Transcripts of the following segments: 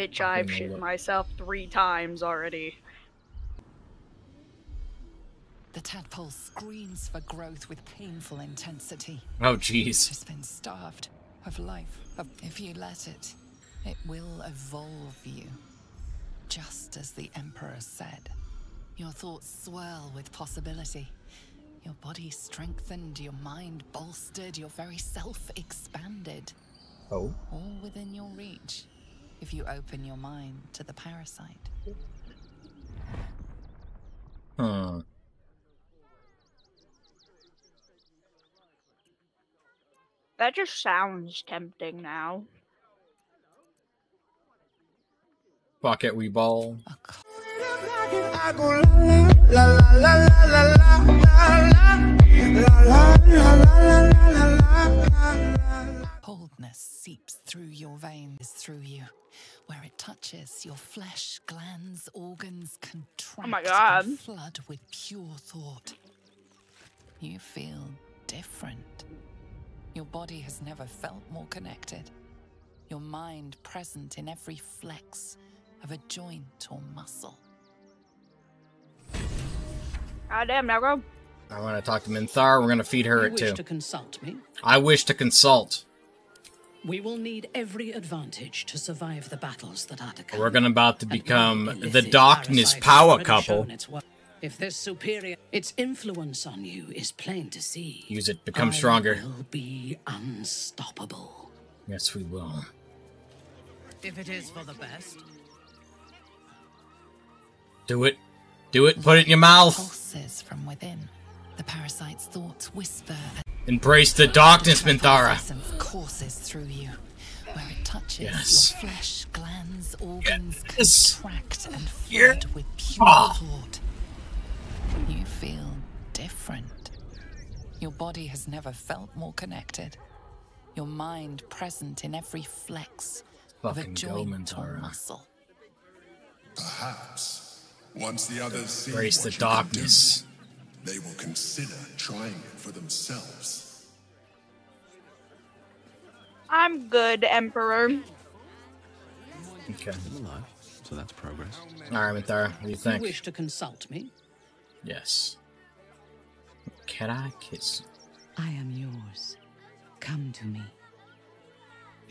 Bitch, I've shit myself three times already. The tadpole screams for growth with painful intensity. Oh, jeez. It's been starved of life. If you let it, it will evolve you. Just as the Emperor said. Your thoughts swirl with possibility. Your body strengthened, your mind bolstered, your very self expanded. Oh. All within your reach, if you open your mind to the parasite. Hmm. That just sounds tempting now. Fuck it, we ball. Coldness seeps through your veins, through you. Where it touches, your flesh, glands, organs contract Oh my God. and flood with pure thought. You feel different. Your body has never felt more connected. Your mind present in every flex of a joint or muscle. God damn, Necro. I want to talk to Minthar. We're going to feed her You it wish too. to consult me? I wish to consult. We will need every advantage to survive the battles that are to come. We're going about to become the darkness power couple. shown its worth. If this superior, its influence on you is plain to see. Use it, become I stronger. will be unstoppable. Yes, we will. If it is for the best. Do it. Do it. Put it in your mouth. Pulses from within. The parasite's thoughts whisper Embrace the darkness, Minthara. essence courses through you. Where it touches Yes. your flesh, glands, organs Yes. contract and Yeah. flood with pure Ah. thought. You feel different. Your body has never felt more connected. Your mind present in every flex of a Fucking go, joint or Minthara. muscle. Perhaps, once the others see Embrace what the you can darkness. Do, they will consider trying it for themselves. I'm good, Emperor. Okay. Still alive, so that's progress. All right, Minthara. What do you You think? wish to consult me? Yes. Can I kiss? I am yours. Come to me.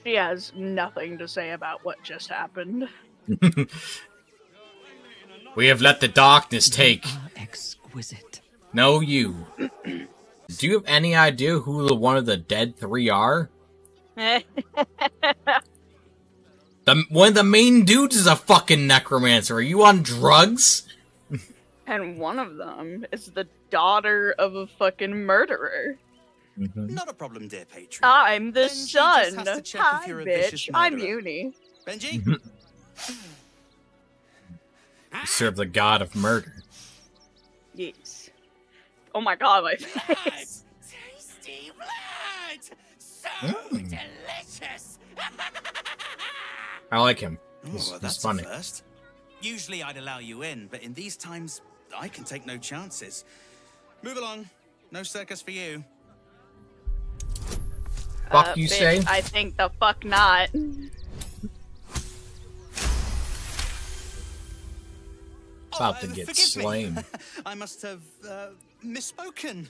She has nothing to say about what just happened. We have let the darkness take. Are exquisite. No, you. Do you have any idea who the one of the dead three are? The one of the main dudes is a fucking necromancer. Are you on drugs? and one of them is the daughter of a fucking murderer. Mm-hmm. Not a problem, dear patron. I'm the Benji just son. has to check if Hi, you're a bitch. I'm. Yuni. Benji? Mm-hmm. You serve the god of murder. Yes. Oh my god, my face. Tasty blood! So Mm. delicious! I like him. Oh, He's, well, he's that's funny. first. Usually I'd allow you in, but in these times, I can take no chances. Move along. No circus for you. Fuck Uh, you bitch, say? I think the fuck not. About to Oh, get forgive slain. I must have uh, misspoken.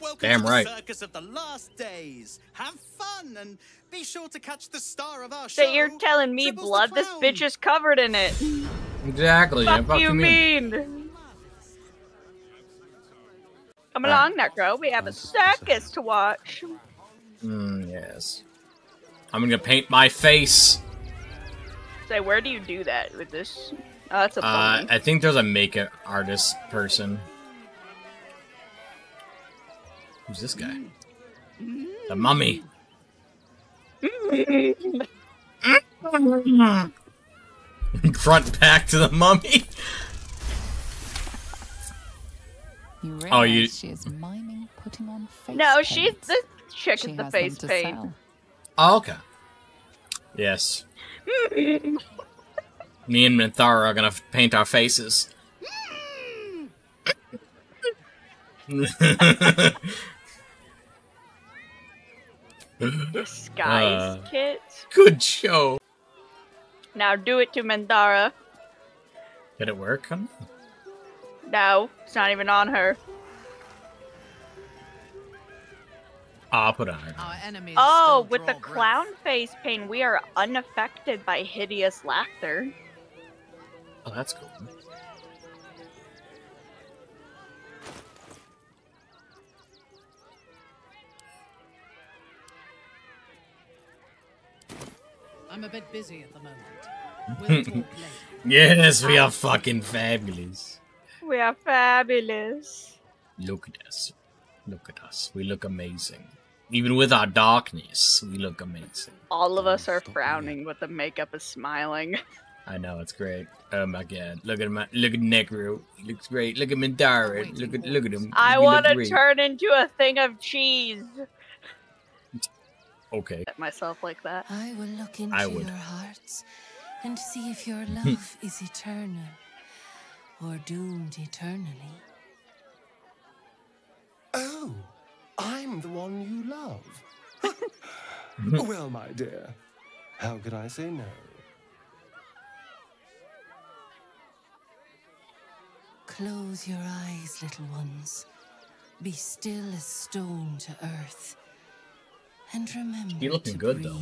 Welcome Damn to the right. circus of the last days. Have fun and be sure to catch the star of our show. So you're telling me Triples blood? This bitch is covered in it. Exactly. yeah, Fuck you mean? Come Alright. along, Necro. We have a circus to watch. Mm, yes. I'm gonna paint my face. Say, where do you do that with this? Oh, that's a Uh. I think there's a makeup artist person. Who's this guy? The mummy. Front back to the mummy. You Oh, you- she is miming putting on face no, she's paint. this chick She is the face paint. sell. Oh, okay. Yes. Me and Minthara are gonna paint our faces. Disguise Uh, kit. Good show. Now do it to Mandara. Did it work? No, it's not even on her. I'll put on her. Our enemies Oh, with the draw breath. clown face paint, we are unaffected by hideous laughter. Oh, that's cool. I'm a bit busy at the moment. We'll. Yes, we are fucking fabulous. We are fabulous. Look at us. Look at us. We look amazing. Even with our darkness, we look amazing. All of oh, us are frowning, but the makeup is smiling. I know it's great. Oh my god! Look at my look at Necro. He looks great. Look at Minthara. Look at look at him. I want to turn into a thing of cheese. Okay. At myself like that. I will look into I would. your hearts and see if your love is eternal or doomed eternally. Oh, I'm the one you love. well, my dear, how could I say no? Close your eyes, little ones. Be still as stone to earth. And remember You looking to good, though.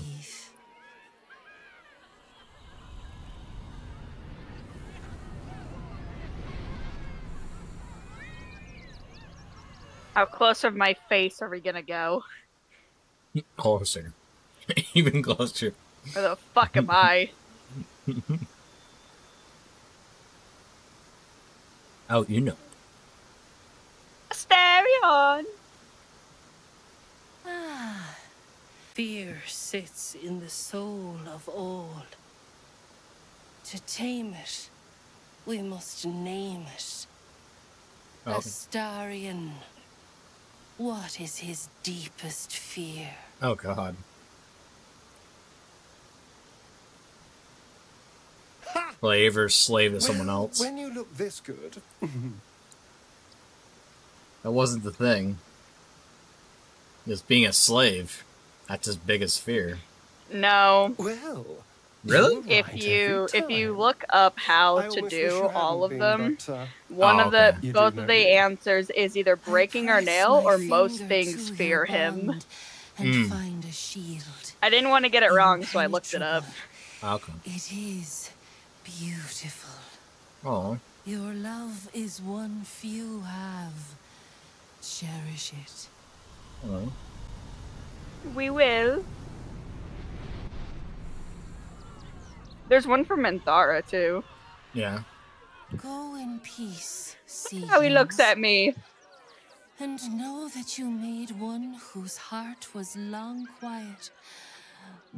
How close of my face are we gonna go? Closer. Even closer. Where the fuck am I? Oh, you know. Astarion! Ah, fear sits in the soul of all. To tame it, we must name it. Oh, Astarion. What is his deepest fear? oh god. Slave or slave to someone else. When you look this good, That wasn't the thing. Just being a slave. That's his biggest fear. No. well. Really? If you if you look up how I to do all of them, been, but, uh, one Oh, of the okay. Both of the you. answers is either breaking our nail or most things fear him. And Hmm. find a shield. I didn't want to get it wrong, so I looked it up. Impenetrable. Okay. It is beautiful. Oh. Your love is one few have. Cherish it. oh. We will. There's one for Minthara too. Yeah. Go in peace, see How he looks at me. And know that you made one whose heart was long quiet,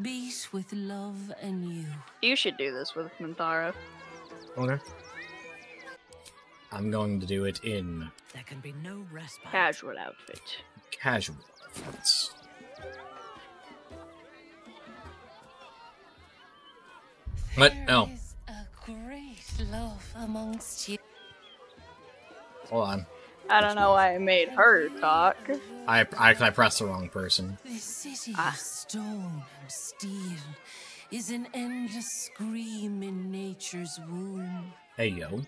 beat with love and You You should do this with Minthara. Okay. I'm going to do it in There can be no respite. Casual outfit. casual outfits. What? There Oh, a great love amongst you. hold on. I don't know why I made her talk. I I, I pressed the wrong person. This city Ah. of stone and steel is an endless scream in nature's womb. Hey yo.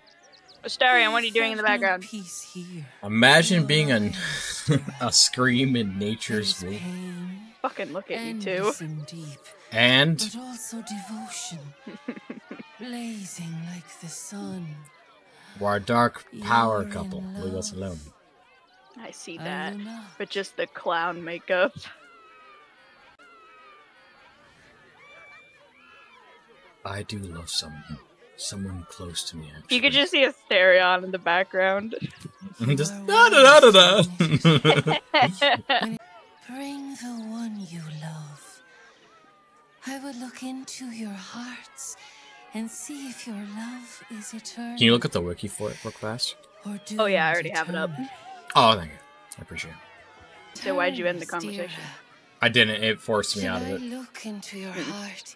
Astarion, what are you doing in the background? Peace here. Imagine being a a scream in nature's womb. Pain, Fucking look at you too. endless and deep, And but also devotion, blazing like the sun. we're a dark power You're couple. Leave us alone. I see that. will not. But just the clown makeup. I do love someone. Someone close to me, actually. You could just see a Astarion in the background. just da da da da da. Bring the one you love. I will look into your hearts and see if your love is eternal. Can you look at the wiki for it real fast? or Oh, yeah, I doomed already have it up. Oh, thank you. I appreciate it. So why'd you end the conversation? Astera. I didn't. It forced me Shall out of it. I it. look into your heart,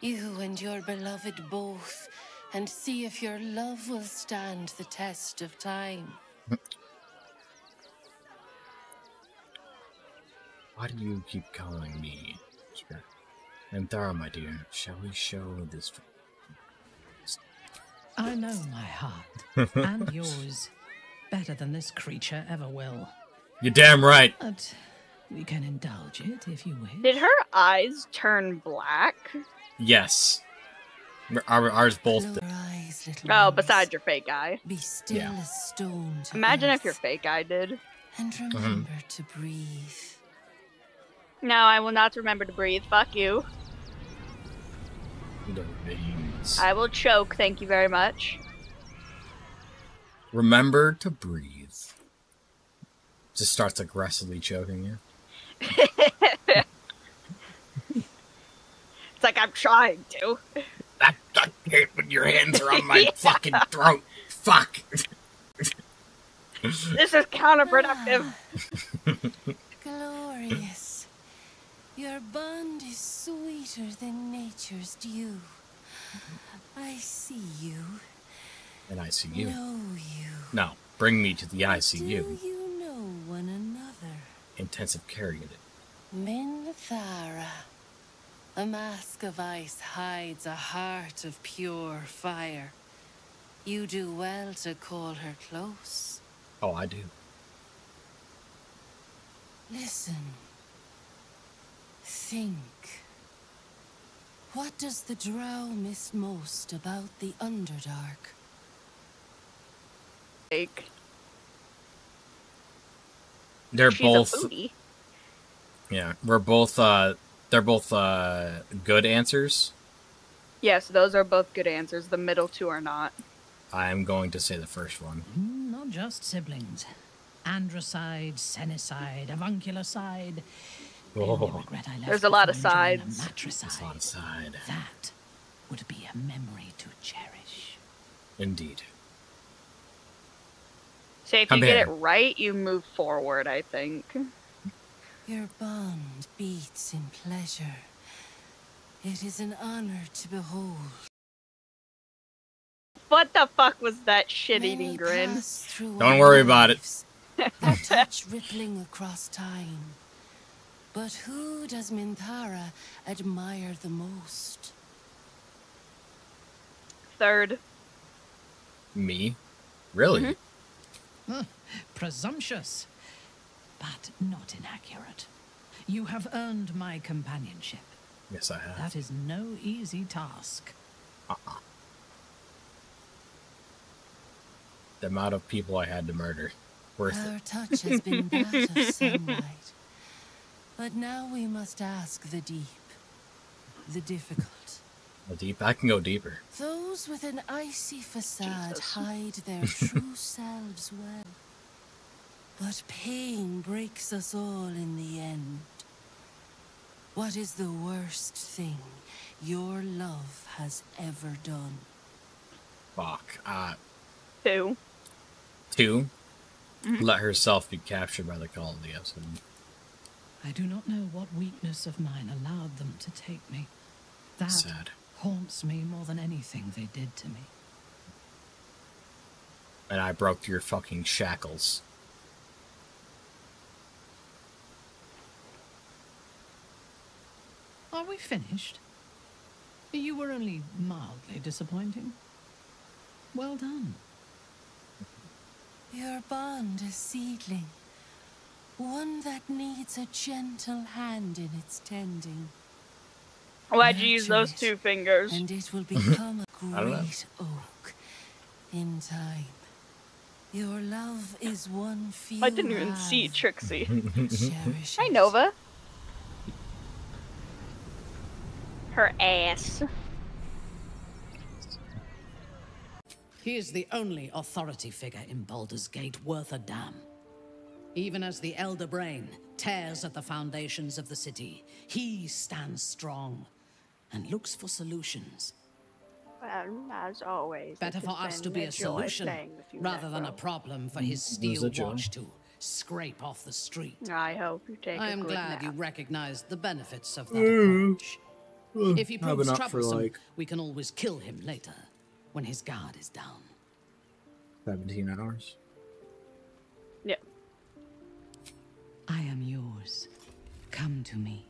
you and your beloved both, and see if your love will stand the test of time? Why do you keep calling me? Sure. And Thara, my dear, shall we show this I know my heart and yours better than this creature ever will. You're damn right. But we can indulge it if you wish. Did her eyes turn black? Yes. Our, ours both. Close your eyes, Oh, ones. besides your fake eye. Be still Yeah. as stone to Imagine if your fake eye did. And mm-hmm. remember to breathe. No, I will not remember to breathe. Fuck you. The veins. I will choke, thank you very much. Remember to breathe. Just starts aggressively choking you. It's like I'm trying to. I, I hate when your hands are on my fucking throat. Fuck. This is counterproductive. Glorious. Your bond is sweeter than nature's dew. Mm-hmm. I see you, And I see you. know you. Now, bring me to the ICU. Do you know one another? Intensive care unit. Minthara. A mask of ice hides a heart of pure fire. You do well to call her close. Oh, I do. Listen. Think. What does the drow miss most about the Underdark? Fake. They're She's both. a. Yeah, we're both. uh They're both uh good answers. Yes, those are both good answers. The middle two are not. I'm going to say the first one. Mm, Not just siblings. Androcide, Senicide, Avuncularcide. I only Oh, regret I left There's a lot of before enjoying sides. a it's on matricide. side. That would be a memory to cherish. Indeed. So if Come you get it right, you move forward, I think. Your bond beats in pleasure. It is an honor to behold. What the fuck was that shit-eating grin? Don't our worry about it. touch rippling across time. But who does Minthara admire the most? Third. Me? Really? Mm-hmm. Huh, presumptuous, but not inaccurate. You have earned my companionship. Yes, I have. That is no easy task. Uh-uh. The amount of people I had to murder. Worth Our it. touch has been that of sunlight. But now we must ask the deep, the difficult. Well, deep. I can go deeper. Those with an icy facade Jesus. hide their true selves well. But pain breaks us all in the end. What is the worst thing your love has ever done? Fuck. Uh, Two. 2 Let herself be captured by the call of the Essen. I do not know what weakness of mine allowed them to take me. That Sad. haunts me more than anything they did to me. And I broke your fucking shackles. Are we finished? You were only mildly disappointing. Well done. Your bond is seedling, one that needs a gentle hand in its tending, Why'd you use those two fingers? and it will become a I great oak in time. Your love is one few I didn't even see. Trixie. Cherish Hi. Nova. Her ass. He is the only authority figure in Baldur's Gate worth a damn. Even as the Elder Brain tears at the foundations of the city, he stands strong and looks for solutions. Well, as always. Better for us to be a solution playing with you, rather than a problem for his steel watch to scrape off the street. I hope you take I am good glad you nap. recognize the benefits of that approach. If he proves up troublesome, like- we can always kill him later, when his guard is down. 17 hours. I am yours. Come to me.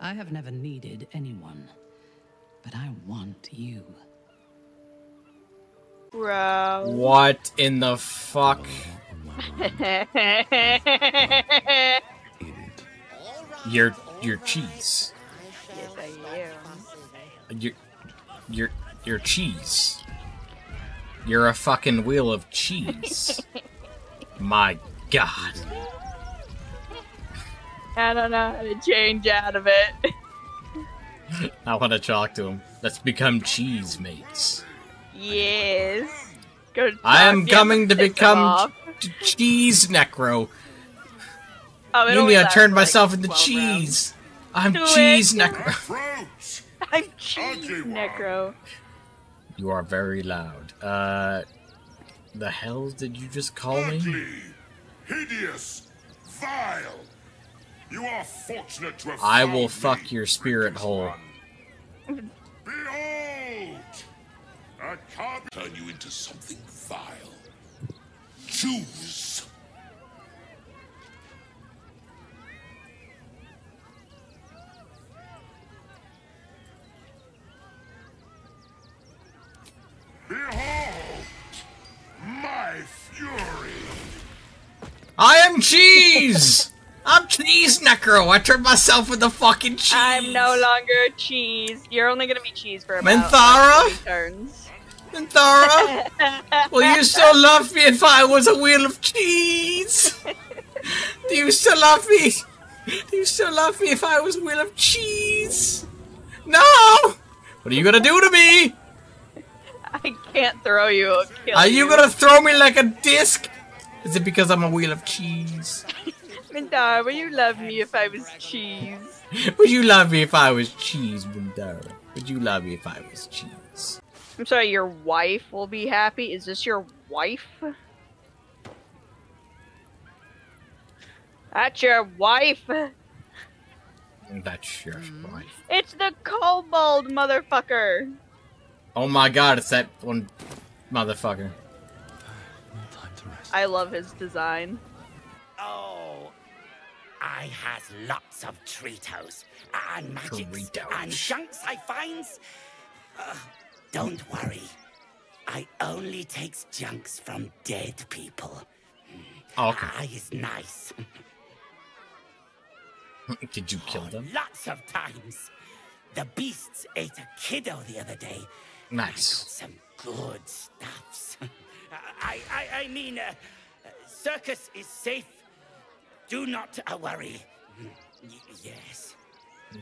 I have never needed anyone, but I want you. Bro. What in the fuck? Your your cheese. Yes, I am. Your your your cheese. You're a fucking wheel of cheese. My god. I don't know how to change out of it. I want to talk to him. Let's become cheese mates. yes. Go I am coming to become cheese necro. Oh, it You only need to lasts like myself into 12 cheese. I'm Do cheese it. necro. I'm cheese necro. You are very loud. Uh, the hell did you just call me? hideous, vile. You are fortunate to have I found will me, fuck your spirit hole. Behold! A copy turn you into something vile. Choose. Behold! My fury! I am cheese! I'm cheese necro. I turned myself into fucking cheese. I'm no longer cheese. You're only gonna be cheese for about Minthara? like, 30 turns. Minthara? Will you still love me if I was a wheel of cheese? Do you still love me? Do you still love me if I was a wheel of cheese? No! What are you gonna do to me? I can't throw you. I'll kill Are you gonna throw me like a disc? Is it because I'm a wheel of cheese? Minthara, will you love me if I was cheese? Would you love me if I was cheese, Bundara? Would you love me if I was cheese? I'm sorry, your wife will be happy. Is this your wife? That's your wife. That's your mm. wife. It's the kobold motherfucker. Oh my god, it's that one motherfucker. I love his design. Oh, I has lots of Tritos and magics Tritos. and junks I finds. Uh, don't worry, I only takes junks from dead people. Oh, okay. I is nice. Did you kill them? Lots of times. The beasts ate a kiddo the other day. Nice. Some good stuffs. I, I, I mean, uh, circus is safe. Do not uh, worry. Y- yes.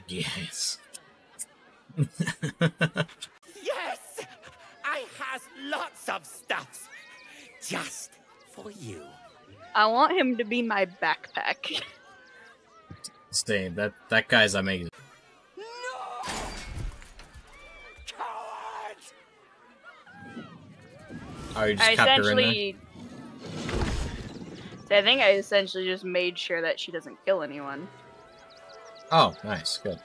Yes. Yes! I has lots of stuffs. Just for you. I want him to be my backpack. Stay. That that guy's amazing. Oh, you just I kept her in there. So I think I essentially just made sure that she doesn't kill anyone. Oh, nice, good.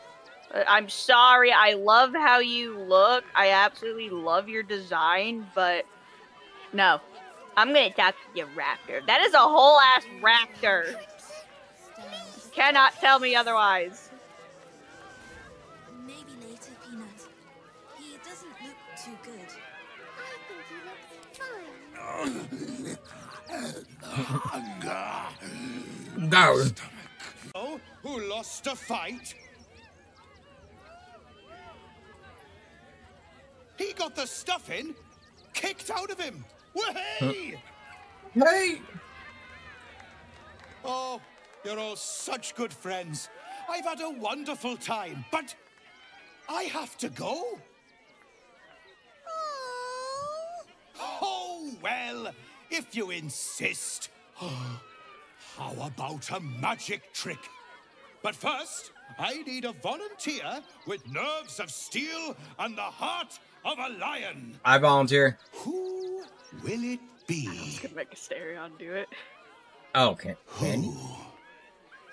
Uh, I'm sorry. I love how you look. I absolutely love your design, but no. I'm gonna talk to your raptor. That is a whole ass raptor. You cannot tell me otherwise. I think he looks fine. Go. Oh, who lost a fight? He got the stuffing kicked out of him. Way! Hey! Oh, you're all such good friends. I've had a wonderful time, but I have to go. Oh, well, if you insist. How about a magic trick? But first, I need a volunteer with nerves of steel and the heart of a lion. I volunteer. Who will it be? I was gonna make a stereo do it. Oh, okay. Can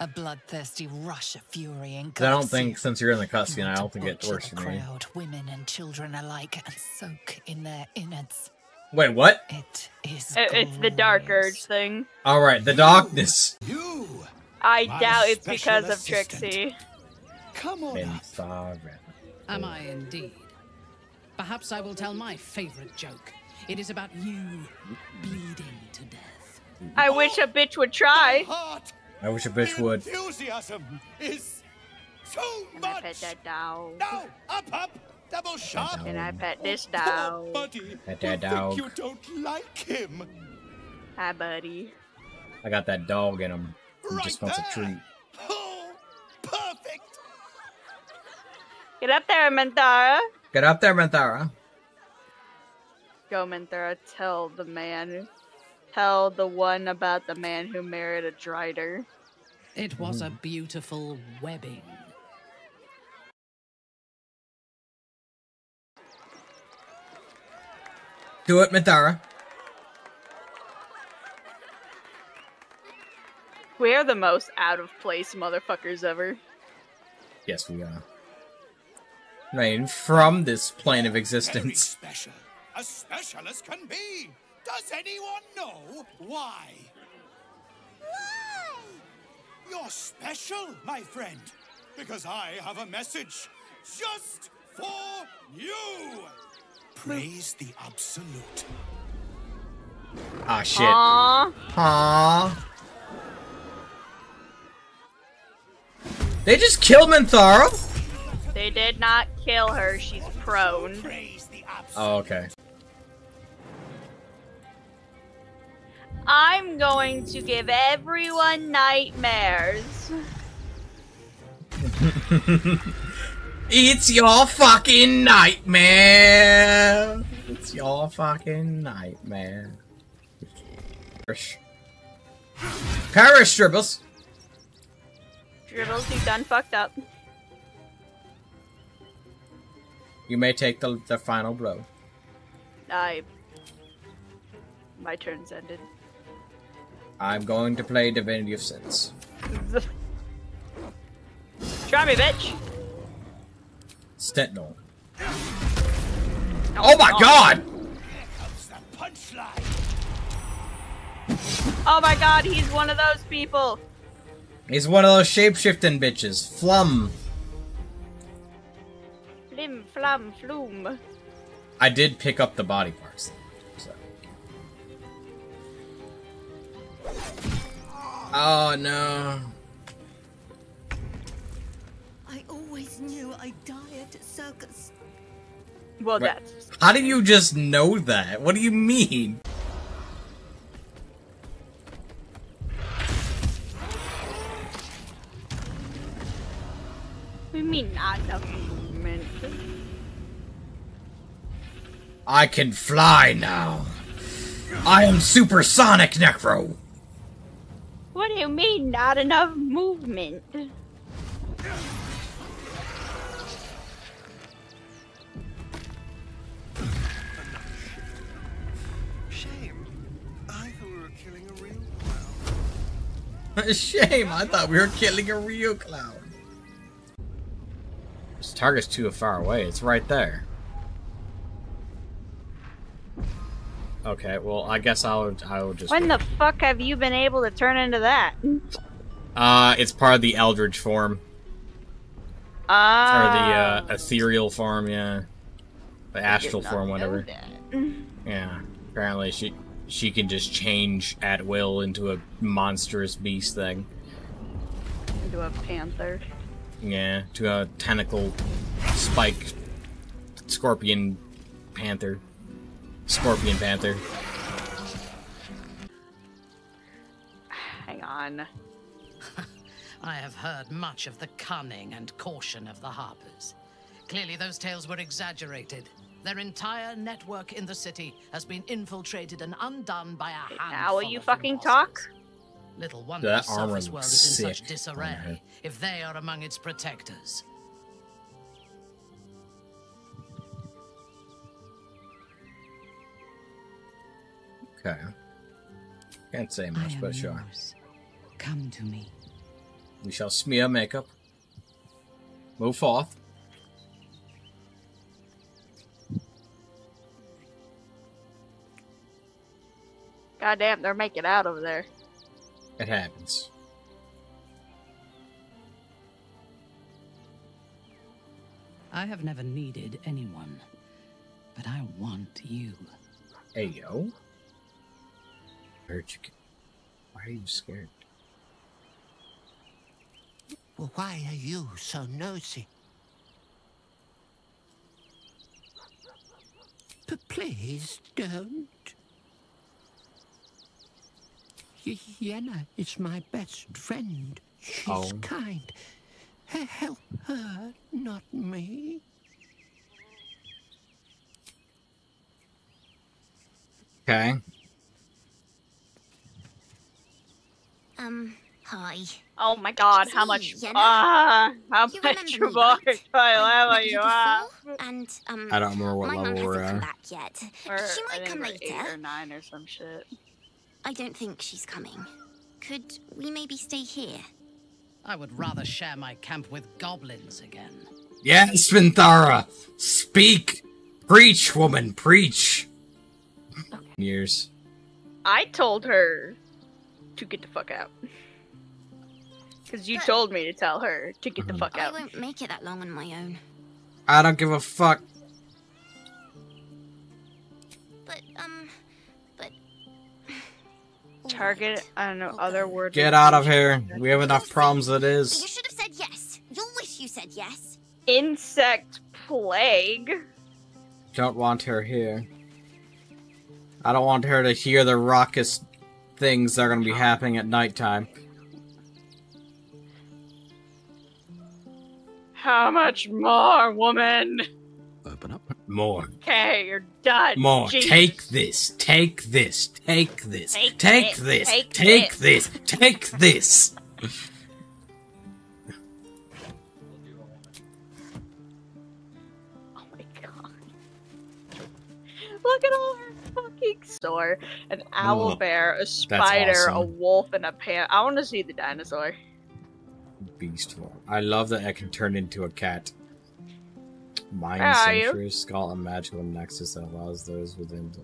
A bloodthirsty rush of fury and I don't think since you're in the cutscene, I don't think it Butcher works for me. crowd, women and children alike, and soak in their innards. Wait, what? It is. It- it's the dark urge thing. All right, the darkness. You. I doubt it's special because of. Trixie. Come on up. Am I indeed? Perhaps I will tell my favorite joke. It is about you bleeding to death. I wish a bitch would try. Heart I wish a bitch would. enthusiasm is too Can I pet much. that dog? Up, up, double sharp. Can I pet oh, this Poor dog? buddy. Pet will that dog. Think you don't like him. Hi, buddy. I got that dog in him. He Right just wants a treat. Oh, perfect. Get up there, Minthara. Get up there, Minthara. Go, Minthara. Tell the man. Tell the one about the man who married a Drider. It was mm-hmm. a beautiful webbing. Do it, Minthara. We're the most out of place motherfuckers ever. Yes, we are. I mean, from this plane of Very existence. special. As special as can be. Does anyone know why? Why? You're special, my friend. Because I have a message just for you. Praise the absolute. Ah, shit. Aww. Aww. They just killed Minthara? They did not kill her. She's prone. Praise the absolute. Oh, okay. I'm going to give everyone nightmares. It's your fucking nightmare. It's your fucking nightmare. Perish. Perish, Dribbles. Dribbles, you done fucked up. You may take the, the final blow. I. My turn's ended. I'm going to play Divinity of Sins. Try me, bitch. Sentinel. Oh my god! Comes the punchline. Oh my god, he's one of those people. He's one of those shapeshifting bitches. Flum. Flim, flam, flume. I did pick up the body parts. So. Oh no. I always knew I'd die at a circus. Well, Wait, that's. How do you just know that? What do you mean? We mean not enough movement. I can fly now. I am supersonic Necro. What do you mean, not enough movement? Shame, I thought we were killing a real clown. This target's too far away. It's right there. Okay, well, I guess I'll I'll just. When the fuck have you been able to turn into that? Uh, it's part of the Eldritch form Uh or Ah. the uh, ethereal form, yeah, the astral form, whatever. Yeah, apparently she she can just change at will into a monstrous beast thing. Into a panther. Yeah, to a tentacle spike scorpion panther. Scorpion panther. Hang on. I have heard much of the cunning and caution of the Harpers. Clearly, those tales were exaggerated. Their entire network in the city has been infiltrated and undone by a handful Now will you of fucking talk? Little wonder That the armor surface world is in such disarray if they are among its protectors. Okay. Can't say I much, am but sure. yours. Come to me. We shall smear makeup. Move forth. Goddamn, they're making out over there. It happens. I have never needed anyone, but I want you. Hey, yo. Where'd you. Why are you scared? Well, why are you so nosy? But please don't. Y- Yenna is my best friend. She's Oh. kind. H- Help her, not me. Okay. Um, hi. Oh my god, It's how me, much Yenna. ah, how You much remember me, more right? do I I you you and um, I don't remember what my mum level we're at. back yet. Or, she I might think come we're later. eight or nine or some shit. I don't think she's coming. Could we maybe stay here? I would rather share my camp with goblins again. Yes, Vinthara! Speak! Preach, woman, preach! Years. I told her to get the fuck out. Because you told me to tell her to get the fuck out. I won't make it that long on my own. I don't give a fuck. But um, but Target, I don't know, other words. Get out of here. We have enough problems as it you should have said yes. You'll wish you said yes. Insect plague. Don't want her here. I don't want her to hear the raucous things that are gonna be happening at nighttime. How much more, woman? Open up. More. Okay, you're done. More. Jesus. Take this. Take this. Take this. Take Take it. this. Take Take this. this. Take this. Oh my god. Look at all her fucking store. An owl Ugh. bear, a spider, a wolf, and a pan. I want to see the dinosaur. Beast form. I love that I can turn into a cat. Mind Where? Sanctuary, skull, a magical nexus that allows those within to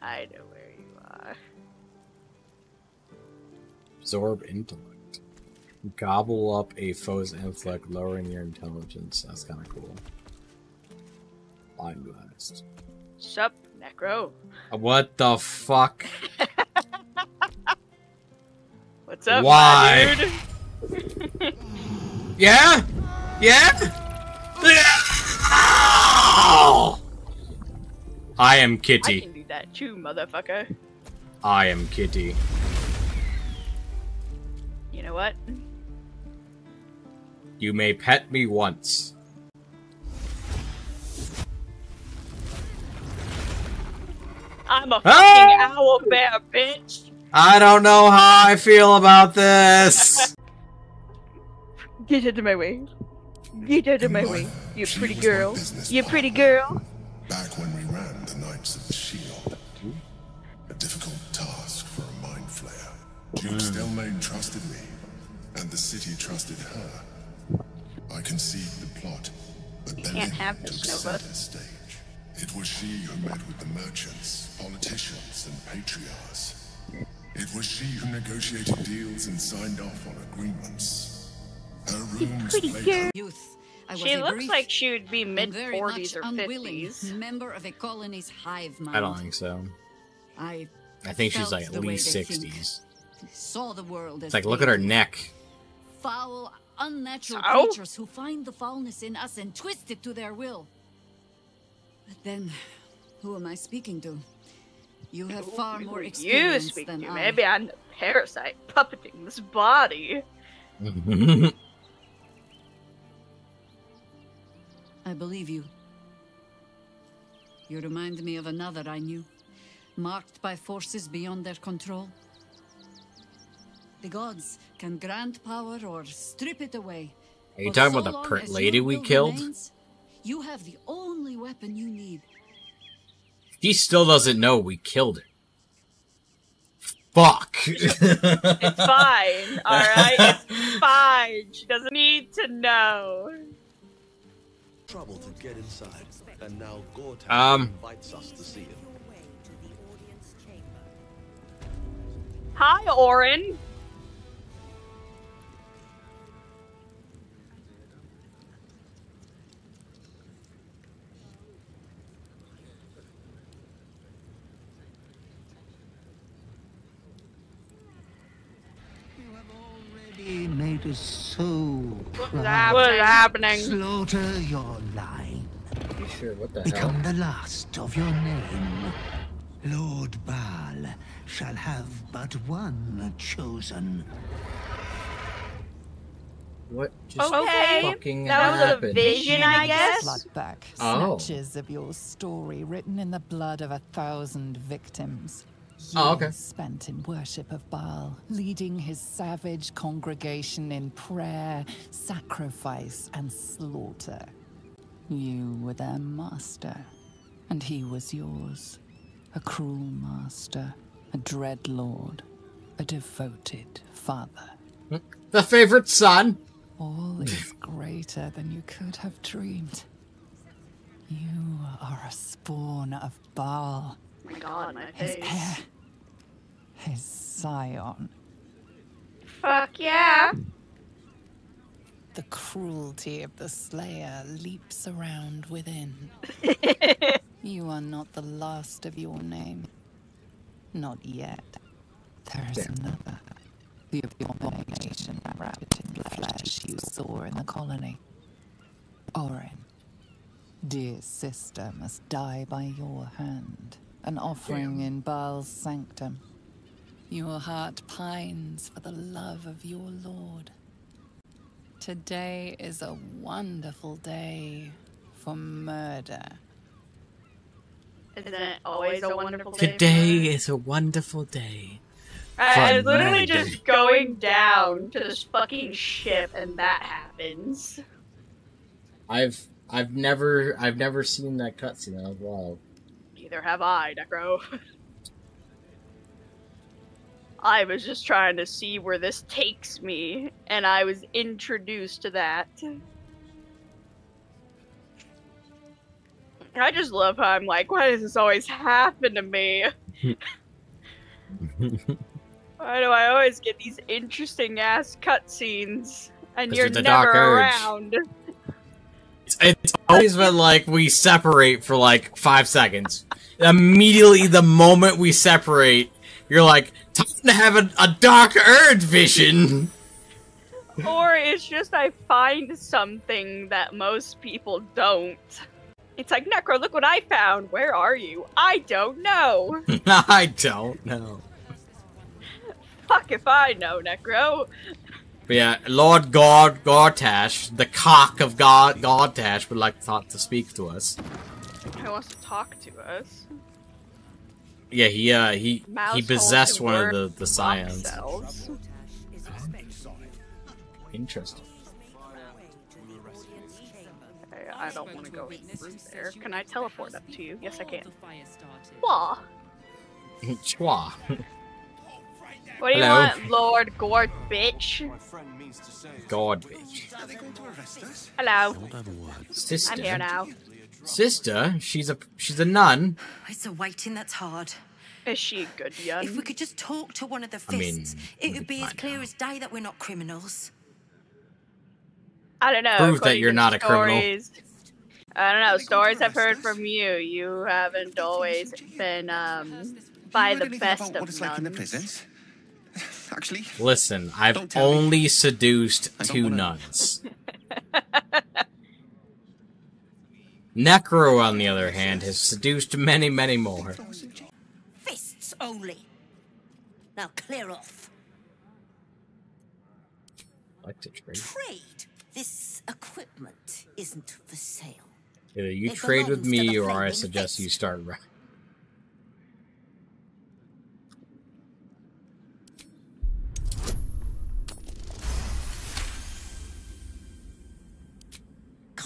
I know where you are. absorb intellect. Gobble up a foe's intellect, lowering your intelligence. That's kind of cool. Mind blast. Sup, Necro? What the fuck? What's up, Why? dude? Yeah? Yeah? I am Kitty. I Kitty. can do that too, motherfucker. I am Kitty. You know what? You may pet me once. I'm a Ah! fucking owl bear, bitch. I don't know how I feel about this. Get out of my way. Get out of my way, you pretty girl. You pretty girl. Back when we ran the Knights of the Shield. A difficult task for a mind flayer. Duke hmm. Stelmane trusted me, and the city trusted her. I conceived the plot, but Can't Belynne have took this, Nova. center stage. It was she who met with the merchants, politicians, and patriarchs. It was she who negotiated deals and signed off on agreements. Her rooms pretty played girl. Youth, I She looks brief like she would be mid very 40s or 50s. member of a colony's hive mind. I don't think so. I I think she's like at least they think. 60s. saw the world as It's like, look at her neck. Foul, unnatural So? creatures who find the foulness in us and twist it to their will. But then, who am I speaking to? You have far more You experience speak than to. I. Maybe I'm the parasite puppeting this body. I believe you. You remind me of another I knew, marked by forces beyond their control. The gods can grant power or strip it away. Are you but talking so about the pert lady we killed? remains, you have the only weapon you need. He still doesn't know we killed her. Fuck. It's fine, alright? It's fine. She doesn't need to know. Trouble to get inside, and now Gortash Um. invites us to see him. Hi, Orin. He made so proud. hap- what is happening? Slaughter your line. You sure? What the Become hell? the last of your name. Lord Baal shall have but one chosen. What just Okay, fucking that was a vision, I guess. Bloodback, Oh. snatches of your story written in the blood of a thousand victims. Oh, okay. Spent in worship of Baal, leading his savage congregation in prayer, sacrifice, and slaughter. You were their master, and he was yours. A cruel master, a dread lord, a devoted father. The favorite son. All is greater than you could have dreamed. You are a spawn of Baal, Oh my god, my his heir, his scion. Fuck yeah. The cruelty of the Slayer leaps around within. you are not the last of your name. Not yet. There is another. The abomination wrapped in flesh you saw in the colony. Orin, dear sister, must die by your hand, an offering in Baal's sanctum. Your heart pines for the love of your lord. Today is a wonderful day for murder. Isn't it always a wonderful day? Today is a wonderful day. I, I was literally murder. just going down to this fucking ship, and that happens. I've I've never I've never seen that cutscene. That was wild. Neither have I, Necro. I was just trying to see where this takes me, and I was introduced to that. I just love how I'm like, why does this always happen to me? Why do I always get these interesting ass cutscenes and you're never around? It's, it's always been like we separate for like five seconds. Immediately, the moment we separate, you're like, time to have a, a dark urge vision. or it's just I find something that most people don't. It's like, Necro, look what I found. Where are you? I don't know. I don't know. Fuck if I know, Necro. But yeah, Lord God Gortash, the cock of God Gortash, would like to, to speak to us. He wants to talk to us? Yeah, he uh he Mouse he possessed one of the the scions. cells. Interesting. Okay, I don't want to go through there. Can I teleport up to you? Yes, I can. Wah. Chua. What do you Hello. want, Lord Gord bitch? God, bitch. Hello. Sister. I'm here now. Sister, she's a she's a nun. It's a waiting that's hard. Is she a good young? If we could just talk to one of the I mean, fists, it would be as clear as day that we're not criminals. I don't know. Prove that you're to not a criminal. I don't know. Stories I've heard from you. You haven't always been um by the best of nuns. prisons? Actually, Listen, I've only seduced two nuns. Necro, on the other hand, has seduced many, many more. Fists only. Now clear off. like to trade. Trade. This equipment isn't for sale. Either you It trade with me, or I suggest you start.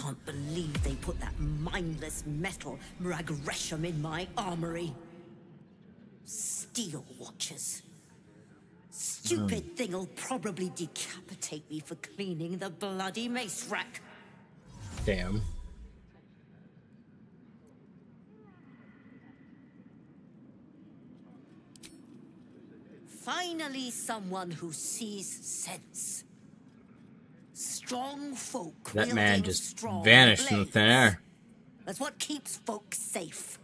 Can't believe they put that mindless metal Mragresham in my armory. Steel watchers. Stupid hmm. thing'll probably decapitate me for cleaning the bloody mace rack. Damn. Finally, someone who sees sense. Strong folk. That man just strong vanished in the thin air. That's what keeps folk safe.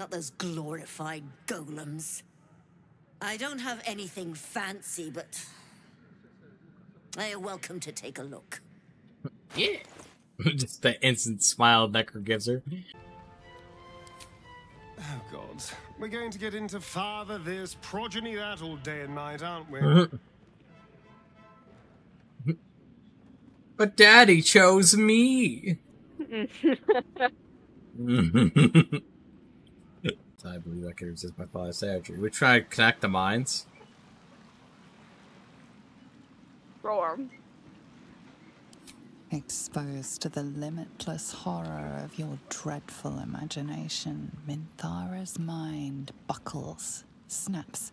Not those glorified golems. I don't have anything fancy, but They're welcome to take a look. Yeah. Just the instant smile Necker gives her. Oh, God. We're going to get into father this, progeny that all day and night, aren't we? But Daddy chose me. I believe I can resist my father's savagery. We try to connect the minds. Roar. Exposed to the limitless horror of your dreadful imagination, Minthara's mind buckles, snaps,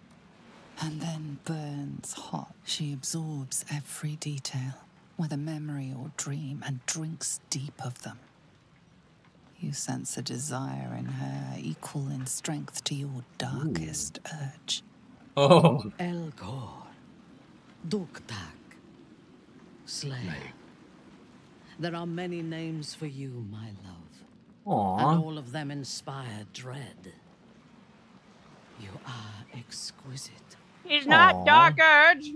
and then burns hot. She absorbs every detail, whether memory or dream, and drinks deep of them. You sense a desire in her equal in strength to your darkest urge. Oh. Elgor. Duktak. Slayer. There are many names for you, my love. Aw. And all of them inspire dread. You are exquisite. He's not Aw. Dark Urge.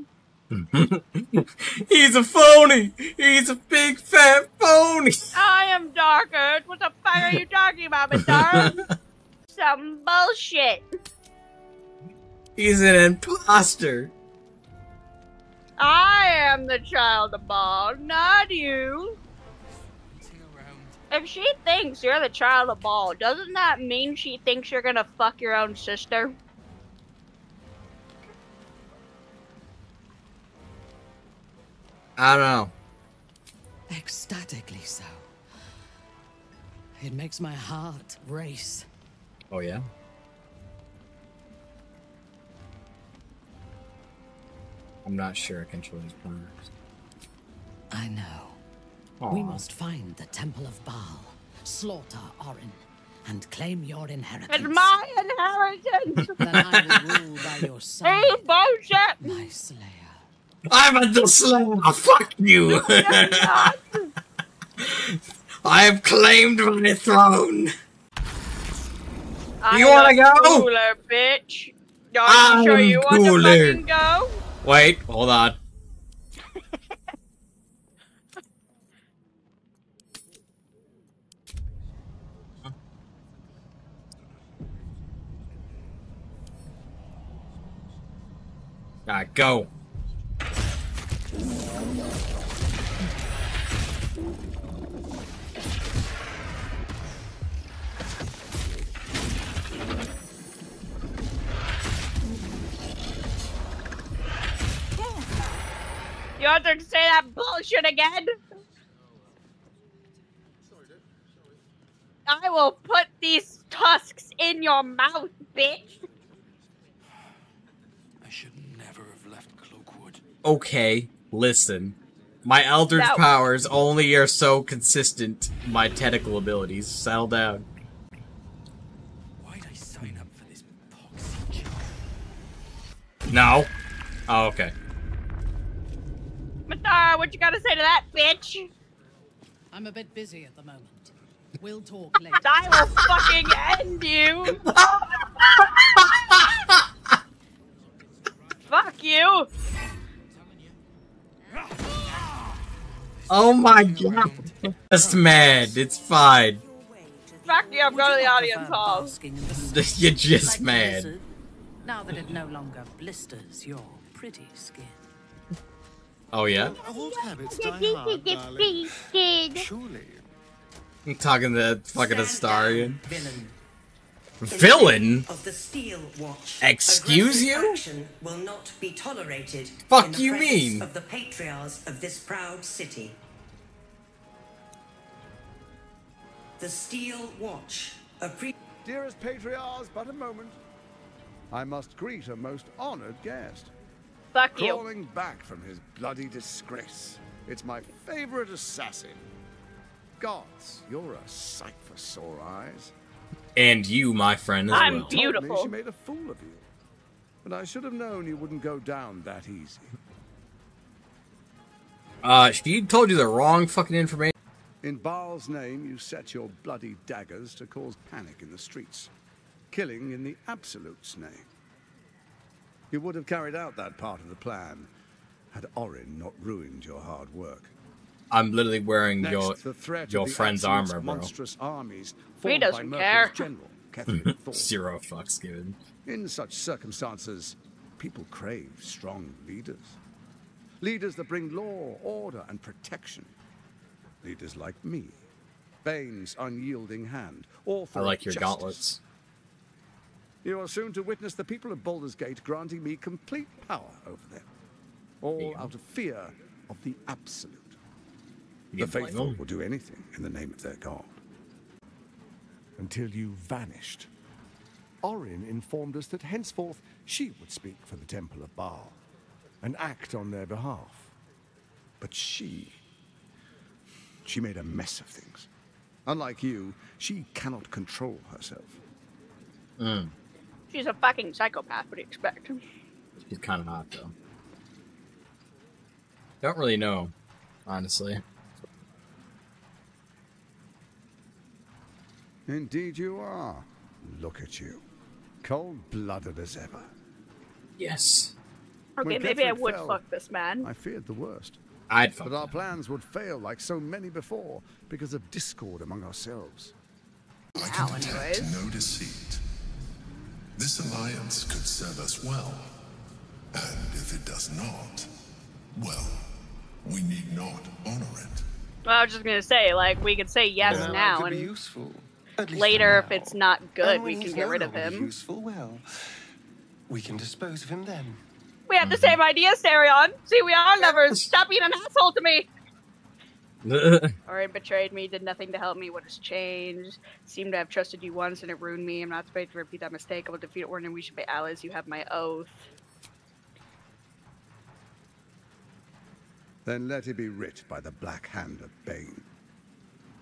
He's a phony! He's a big fat phony! I am Dark Urge. What the fuck are you talking about, Mr. Some bullshit. He's an imposter! I am the child of Baal, not you. If she thinks you're the child of Baal, doesn't that mean she thinks you're gonna fuck your own sister? I don't know. Ecstatically so. It makes my heart race. Oh, yeah? I'm not sure I control these powers. I know. We must find the Temple of Baal, slaughter Orin, and claim your inheritance. It's my inheritance. then I will rule by your side. Hey, bullshit. My slayer. I'm a the slayer! Ah, fuck you! I have claimed my throne! I'm You wanna the go? Cooler, bitch. Are you sure you I'm want to fucking go? Wait, hold on. Alright, go. You want to say that bullshit again? I will put these tusks in your mouth, bitch. I should never have left Cloakwood. Okay, listen. My Eldritch No. powers only are so consistent. My tentacle abilities. Settle down. Why'd I sign up for this poxy job? No. Oh, okay. Matara, what you gotta say to that, bitch? I'm a bit busy at the moment. We'll talk later. I will fucking end you. Fuck you. Oh my god. Just mad. It's fine. Fuck you, I'm going to the audience hall. You're just mad. Now that it no longer blisters your pretty skin. Oh yeah? Old habits die hard, darling. Surely. I'm talking to fucking Astarion. Villain. Villain? Of the Steel Watch. Excuse you? Will not be tolerated. Fuck you mean? Of the patriarchs of this proud city. The Steel Watch. A pre. Dearest patriarchs, but a moment. I must greet a most honored guest. Fuck you. Crawling back from his bloody disgrace. It's my favorite assassin. Gods, you're a sight for sore eyes. And you, my friend, as I'm well. Told me beautiful. she made a fool of you. But I should have known you wouldn't go down that easy. Uh, she told you the wrong fucking information. In Baal's name, you set your bloody daggers to cause panic in the streets, killing in the Absolute's name. You would have carried out that part of the plan, had Orin not ruined your hard work. I'm literally wearing Next, your the threat your of the friend's armor, bro. monstrous armies He doesn't care. general, Zero fucks given. In such circumstances, people crave strong leaders. Leaders that bring law, order, and protection. Leaders like me. Bane's unyielding hand. Author I like your justice. gauntlets. You are soon to witness the people of Baldur's Gate granting me complete power over them. All out of fear of the Absolute. The can faithful will do anything in the name of their god. Until you vanished. Orin informed us that henceforth she would speak for the Temple of Baal and act on their behalf. But she. She made a mess of things. Unlike you, she cannot control herself. Mm. She's a fucking psychopath. What do you expect? She's kind of hot though. Don't really know, honestly. Indeed, you are. Look at you. Cold blooded as ever. Yes. Okay, When maybe I would fell, fuck this man. I feared the worst. I'd fuck But our plans would fail like so many before because of discord among ourselves. Wow, anyways. No deceit. This alliance could serve us well. And if it does not, well, we need not honor it. Well, I was just gonna say, like, we could say yes Yeah. now, and useful. At later, for if it's not good, we can get rid of him. Useful, well, we can dispose of him then. We have the same idea, Sarion. See, we are lovers. Stop being an asshole to me. Orin betrayed me, did nothing to help me. What has changed? Seemed to have trusted you once and it ruined me. I'm not afraid to repeat that mistake. I will defeat Orin and we should be allies. You have my oath. Then let it be writ by the black hand of Bane.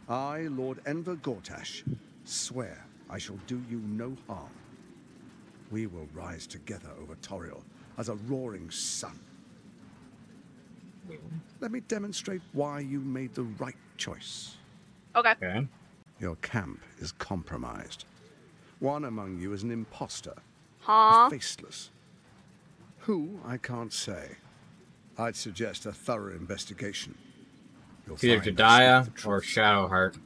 I, Lord Enver Gortash, swear I shall do you no harm. We will rise together over Toril as a roaring sun. Let me demonstrate why you made the right choice. Okay. Your camp is compromised. One among you is an impostor, Huh? faceless. Who, I can't say. I'd suggest a thorough investigation. You'll Either find Jediah or Shadowheart.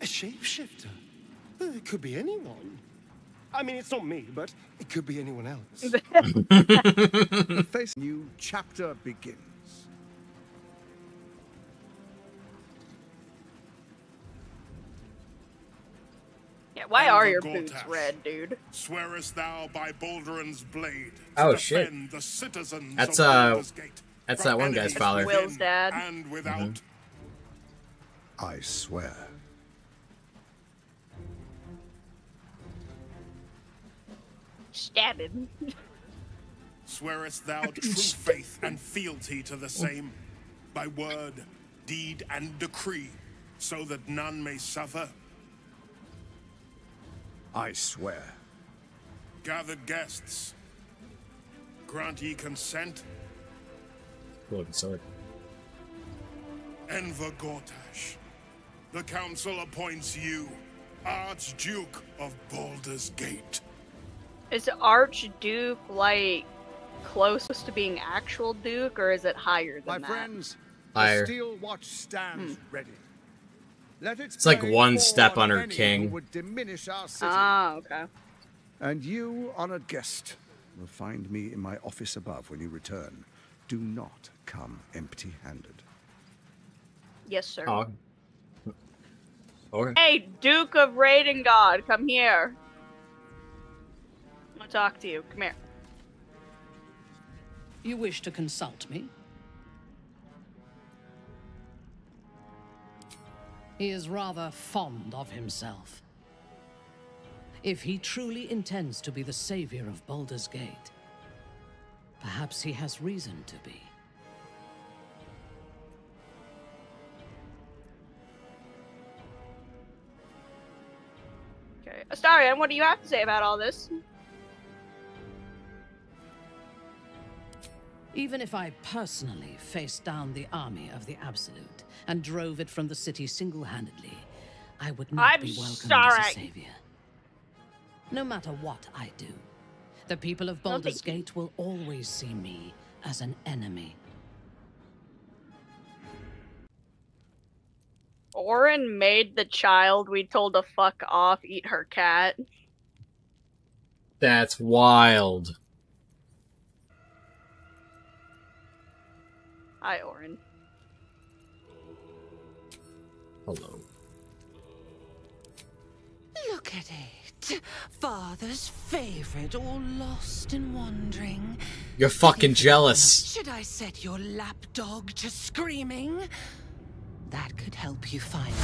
A shapeshifter? It could be anyone. I mean, it's not me, but it could be anyone else. The face new chapter begins. Yeah, why are your Enver boots Gortash. red, dude? Swearest thou by Balduran's blade Oh, shit. the citizens That's of uh, that's that one guy's enemies father. Will's dad. And without. I swear. Stab him. Swearest thou true faith and fealty to the same, by word, deed, and decree, so that none may suffer? I swear. Gathered guests, grant ye consent? Lord looking sword. Enver Gortash, the council appoints you Archduke of Baldur's Gate. Is Archduke like close to being actual Duke, or is it higher than My that? My friends, Higher. the steel watch stands hmm. ready. Let its It's like one step on under any king. Would diminish our city. Ah, okay. And you, honored guest, will find me in my office above when you return. Do not come empty-handed. Yes, sir. Oh. Okay. Hey, Duke of Raiden God, come here. I want to talk to you. Come here. You wish to consult me? He is rather fond of himself. If he truly intends to be the savior of Baldur's Gate, perhaps he has reason to be. Okay. Astarion, what do you have to say about all this? Even if I personally faced down the army of the Absolute and drove it from the city single-handedly, I would not I'm be welcomed sorry. as a savior. No matter what I do, the people of Baldur's Gate will always see me as an enemy. Orin made the child we told to fuck off eat her cat. That's wild. Hi, Orin. Hello. Look at it. Father's favorite, all lost and wandering. You're fucking jealous. Should I set your lapdog to screaming? That could help you find